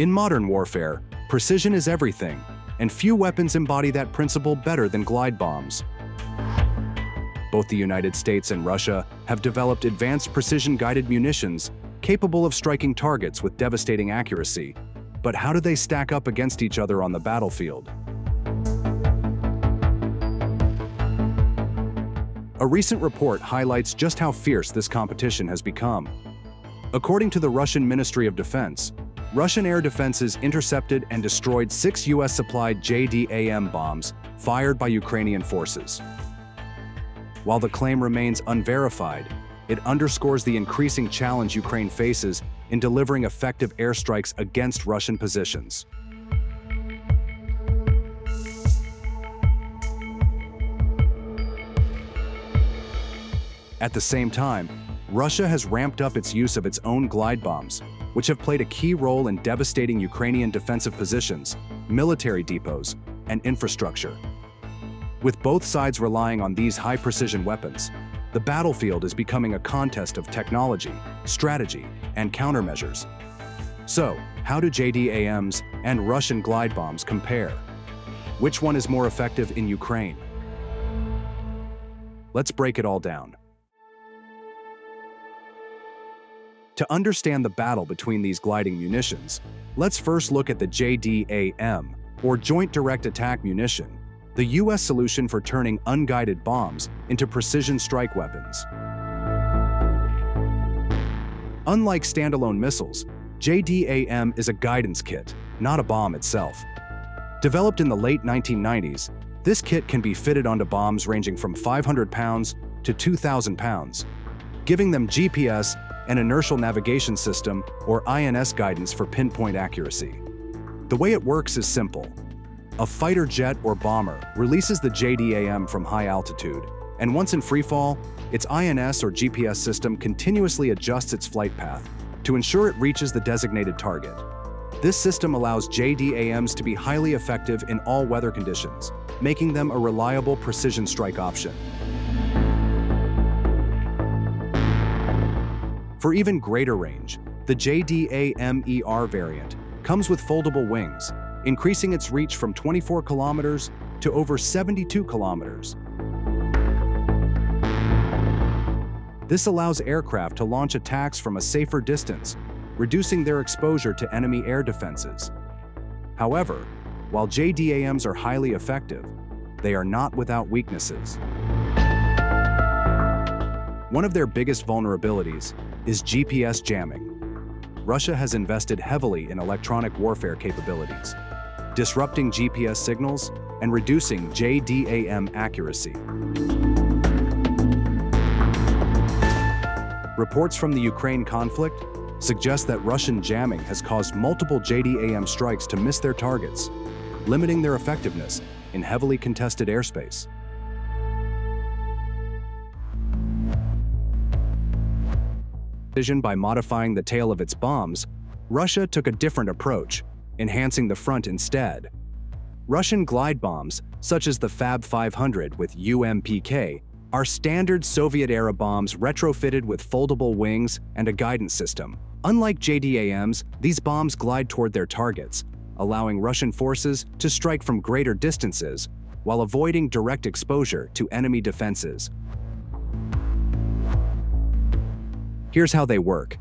In modern warfare, precision is everything, and few weapons embody that principle better than glide bombs. Both the United States and Russia have developed advanced precision-guided munitions capable of striking targets with devastating accuracy. But how do they stack up against each other on the battlefield? A recent report highlights just how fierce this competition has become. According to the Russian Ministry of Defense, Russian air defenses intercepted and destroyed six U.S.-supplied JDAM bombs fired by Ukrainian forces. While the claim remains unverified, it underscores the increasing challenge Ukraine faces in delivering effective airstrikes against Russian positions. At the same time, Russia has ramped up its use of its own glide bombs, which have played a key role in devastating Ukrainian defensive positions, military depots, and infrastructure. With both sides relying on these high-precision weapons, the battlefield is becoming a contest of technology, strategy, and countermeasures. So, how do JDAMs and Russian glide bombs compare? Which one is more effective in Ukraine? Let's break it all down. To understand the battle between these gliding munitions, let's first look at the JDAM, or Joint Direct Attack Munition, the U.S. solution for turning unguided bombs into precision strike weapons. Unlike standalone missiles, JDAM is a guidance kit, not a bomb itself. Developed in the late 1990s, this kit can be fitted onto bombs ranging from 500 pounds to 2,000 pounds, giving them GPS and inertial navigation system, or INS guidance for pinpoint accuracy. The way it works is simple. A fighter jet or bomber releases the JDAM from high altitude, and once in freefall, its INS or GPS system continuously adjusts its flight path to ensure it reaches the designated target. This system allows JDAMs to be highly effective in all weather conditions, making them a reliable precision strike option. For even greater range, the JDAM-ER variant comes with foldable wings, increasing its reach from 24 kilometers to over 72 kilometers. This allows aircraft to launch attacks from a safer distance, reducing their exposure to enemy air defenses. However, while JDAMs are highly effective, they are not without weaknesses. One of their biggest vulnerabilities is GPS jamming. Russia has invested heavily in electronic warfare capabilities, disrupting GPS signals and reducing JDAM accuracy. Reports from the Ukraine conflict suggest that Russian jamming has caused multiple JDAM strikes to miss their targets, limiting their effectiveness in heavily contested airspace. By modifying the tail of its bombs, Russia took a different approach, enhancing the front instead. Russian glide bombs, such as the Fab 500 with UMPK, are standard Soviet-era bombs retrofitted with foldable wings and a guidance system. Unlike JDAMs, these bombs glide toward their targets, allowing Russian forces to strike from greater distances while avoiding direct exposure to enemy defenses. Here's how they work.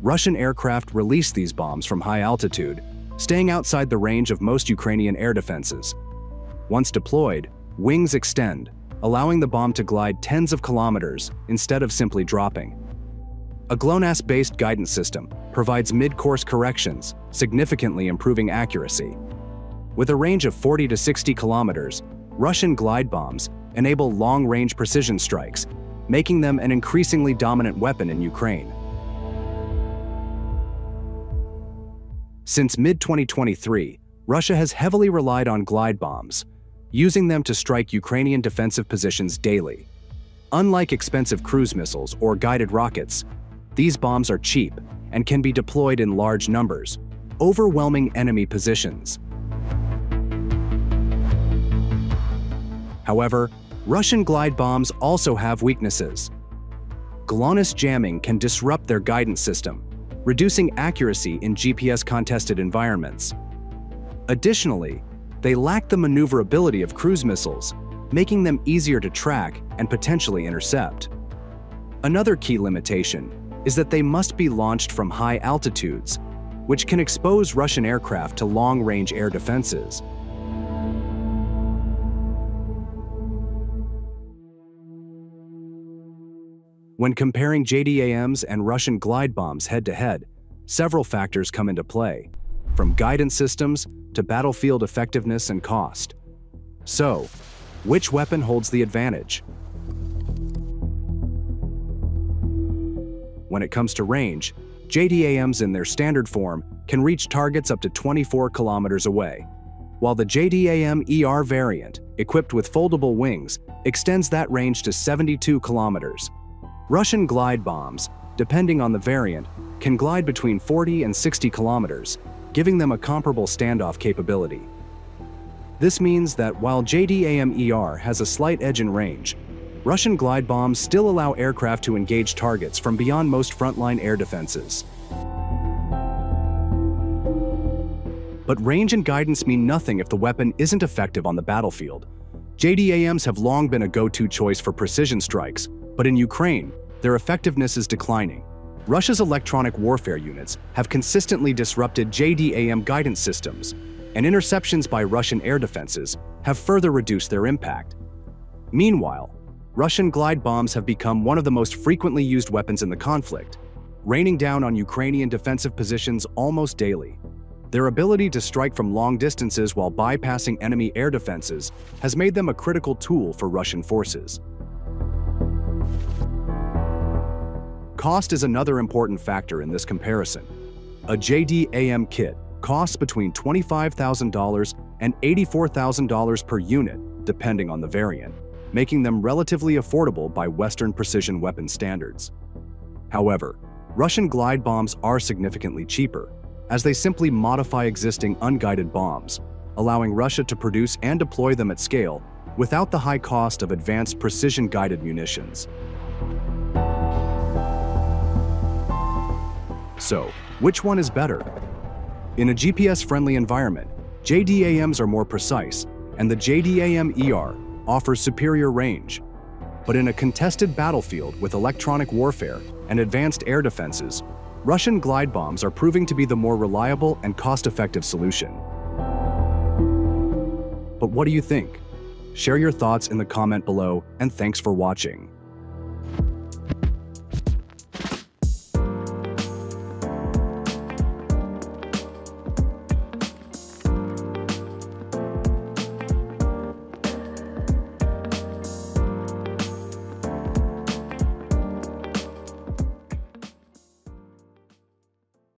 Russian aircraft release these bombs from high altitude, staying outside the range of most Ukrainian air defenses. Once deployed, wings extend, allowing the bomb to glide tens of kilometers instead of simply dropping. A GLONASS-based guidance system provides mid-course corrections, significantly improving accuracy. With a range of 40 to 60 kilometers, Russian glide bombs enable long-range precision strikes making them an increasingly dominant weapon in Ukraine. Since mid-2023, Russia has heavily relied on glide bombs, using them to strike Ukrainian defensive positions daily. Unlike expensive cruise missiles or guided rockets, these bombs are cheap and can be deployed in large numbers, overwhelming enemy positions. However, Russian glide bombs also have weaknesses. GLONASS jamming can disrupt their guidance system, reducing accuracy in GPS-contested environments. Additionally, they lack the maneuverability of cruise missiles, making them easier to track and potentially intercept. Another key limitation is that they must be launched from high altitudes, which can expose Russian aircraft to long-range air defenses. When comparing JDAMs and Russian glide bombs head-to-head, several factors come into play, from guidance systems to battlefield effectiveness and cost. So, which weapon holds the advantage? When it comes to range, JDAMs in their standard form can reach targets up to 24 kilometers away, while the JDAM ER variant, equipped with foldable wings, extends that range to 72 kilometers. Russian glide bombs, depending on the variant, can glide between 40 and 60 kilometers, giving them a comparable standoff capability. This means that while JDAM-ER has a slight edge in range, Russian glide bombs still allow aircraft to engage targets from beyond most frontline air defenses. But range and guidance mean nothing if the weapon isn't effective on the battlefield. JDAMs have long been a go-to choice for precision strikes, but in Ukraine, their effectiveness is declining. Russia's electronic warfare units have consistently disrupted JDAM guidance systems, and interceptions by Russian air defenses have further reduced their impact. Meanwhile, Russian glide bombs have become one of the most frequently used weapons in the conflict, raining down on Ukrainian defensive positions almost daily. Their ability to strike from long distances while bypassing enemy air defenses has made them a critical tool for Russian forces. Cost is another important factor in this comparison. A JDAM kit costs between $25,000 and $84,000 per unit, depending on the variant, making them relatively affordable by Western precision weapon standards. However, Russian glide bombs are significantly cheaper, as they simply modify existing unguided bombs, allowing Russia to produce and deploy them at scale without the high cost of advanced precision-guided munitions. So, which one is better? In a GPS-friendly environment, JDAMs are more precise, and the JDAM-ER offers superior range. But in a contested battlefield with electronic warfare and advanced air defenses, Russian glide bombs are proving to be the more reliable and cost-effective solution. But what do you think? Share your thoughts in the comment below, and thanks for watching.